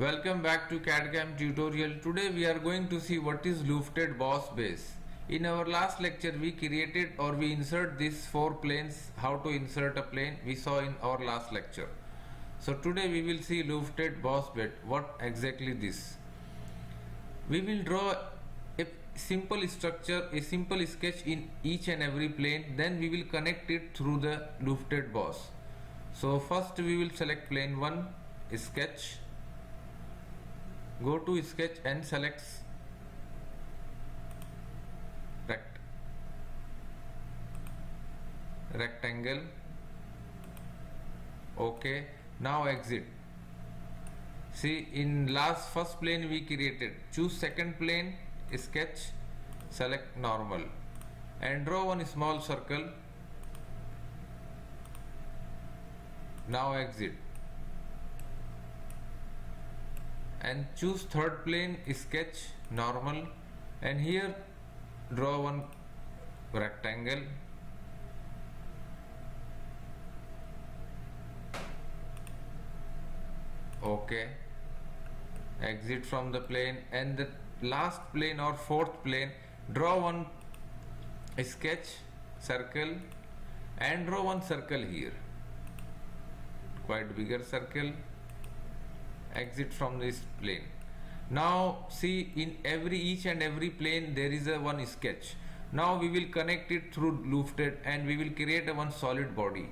Welcome back to CAD/CAM tutorial. Today we are going to see what is lofted boss base. In our last lecture we created or we insert these four planes, how to insert a plane we saw in our last lecture. So today we will see lofted boss bed. What exactly this? We will draw a simple structure, a simple sketch in each and every plane then we will connect it through the lofted boss. So first we will select plane 1, sketch go to sketch and select rect rectangle. Okay now exit. See in last first plane we created. Choose second plane sketch select normal. And draw one small circle. Now exit and choose third plane sketch normal. And here draw one rectangle. Okay. Exit from the plane. And the last plane or fourth plane draw one sketch circle. And draw one circle here. Quite bigger circle exit from this plane. Now see in every each and every plane there is a one sketch. Now we will connect it through lofted and we will create a one solid body.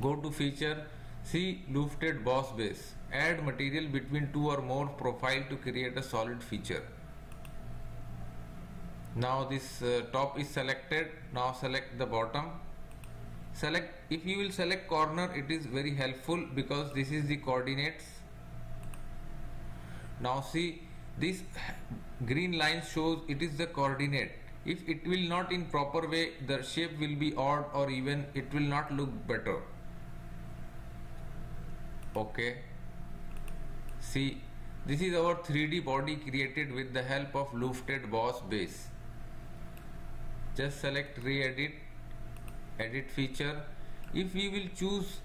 Go to feature see lofted boss base. Add material between two or more profile to create a solid feature. Now this uh, top is selected. Now select the bottom. Select if you will select corner it is very helpful because this is the coordinates now see this green line shows it is the coordinate. If it will not in proper way the shape will be odd or even it will not look better. Okay. See this is our 3d body created with the help of lofted boss base. Just select re-edit edit feature. If we will choose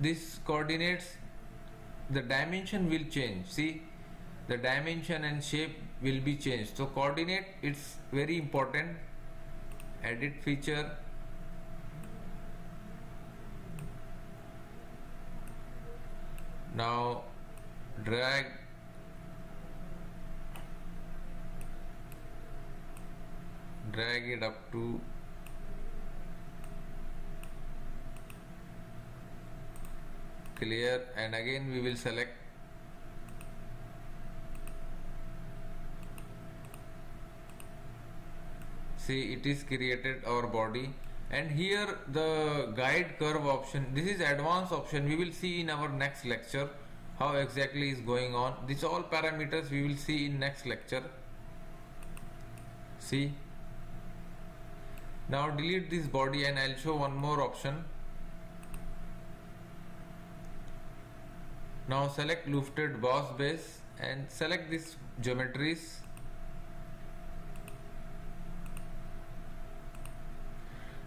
this coordinates the dimension will change. See the dimension and shape will be changed. So coordinate it's very important. Edit feature. Now drag. Drag it up to clear and again we will select see it is created our body and here the guide curve option this is advanced option we will see in our next lecture how exactly is going on. This all parameters we will see in next lecture. See? Now delete this body and I'll show one more option now select lofted boss base and select this geometries.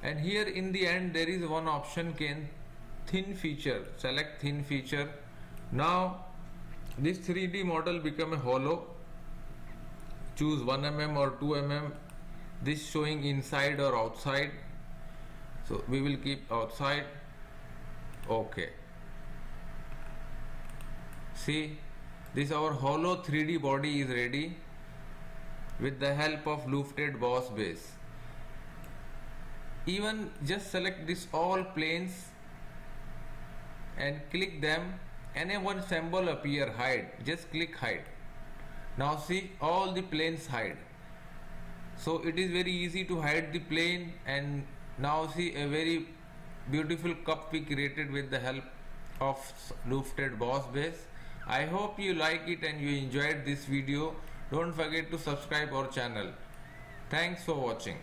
And here in the end there is one option can thin feature. Select thin feature. Now this 3d model become a hollow. Choose 1 mm or 2 mm. This showing inside or outside. So we will keep outside. Okay see this our hollow 3d body is ready with the help of lofted boss base. Even just select this all planes and click them and a one symbol appear hide just click hide. Now see all the planes hide. So it is very easy to hide the plane and now see a very beautiful cup we created with the help of lufted boss base I hope you like it and you enjoyed this video. Don't forget to subscribe our channel. Thanks for watching